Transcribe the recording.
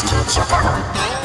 Frosty Chipper.